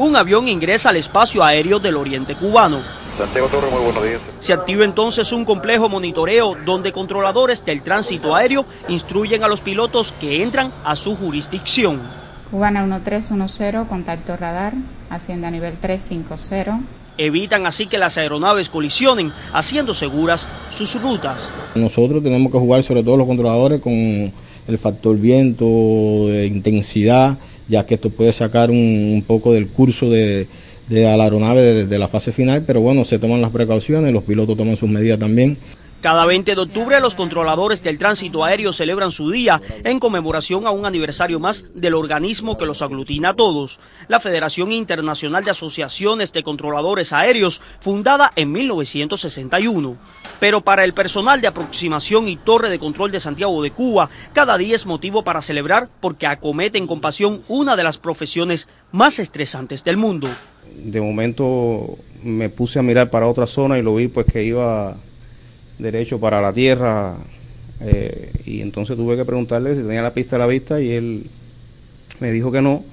un avión ingresa al espacio aéreo del oriente cubano. Santiago Torre, muy buenos días. Se activa entonces un complejo monitoreo donde controladores del tránsito aéreo instruyen a los pilotos que entran a su jurisdicción. Cubana 1310, contacto radar, asciende a nivel 350. Evitan así que las aeronaves colisionen, haciendo seguras sus rutas. Nosotros tenemos que jugar sobre todo los controladores con el factor viento, de intensidad, ya que esto puede sacar un, poco del curso de, la aeronave de la fase final, pero bueno, se toman las precauciones, los pilotos toman sus medidas también. Cada 20 de octubre los controladores del tránsito aéreo celebran su día en conmemoración a un aniversario más del organismo que los aglutina a todos, la Federación Internacional de Asociaciones de Controladores Aéreos, fundada en 1961. Pero para el personal de aproximación y torre de control de Santiago de Cuba, cada día es motivo para celebrar porque acometen con pasión una de las profesiones más estresantes del mundo. De momento me puse a mirar para otra zona y lo vi pues que iba derecho para la tierra eh, y entonces tuve que preguntarle si tenía la pista a la vista y él me dijo que no.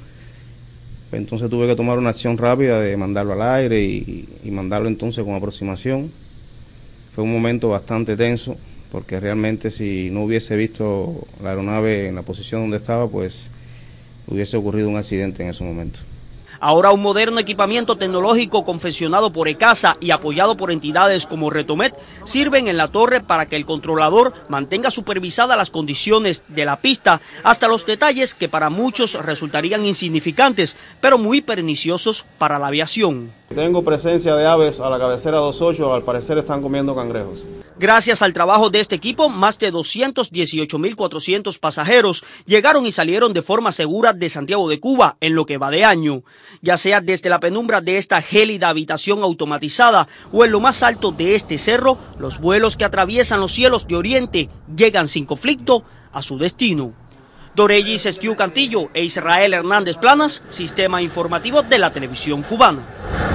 Entonces tuve que tomar una acción rápida de mandarlo al aire y, y mandarlo entonces con aproximación. Fue un momento bastante tenso porque realmente si no hubiese visto la aeronave en la posición donde estaba, pues hubiese ocurrido un accidente en ese momento. Ahora un moderno equipamiento tecnológico confeccionado por ECASA y apoyado por entidades como Retomet sirven en la torre para que el controlador mantenga supervisadas las condiciones de la pista hasta los detalles que para muchos resultarían insignificantes, pero muy perniciosos para la aviación. Tengo presencia de aves a la cabecera 28, al parecer están comiendo cangrejos. Gracias al trabajo de este equipo, más de 218.400 pasajeros llegaron y salieron de forma segura de Santiago de Cuba en lo que va de año, ya sea desde la penumbra de esta gélida habitación automatizada o en lo más alto de este cerro, los vuelos que atraviesan los cielos de Oriente llegan sin conflicto a su destino. Dorellis Estiu Cantillo e Israel Hernández Planas, Sistema Informativo de la Televisión Cubana.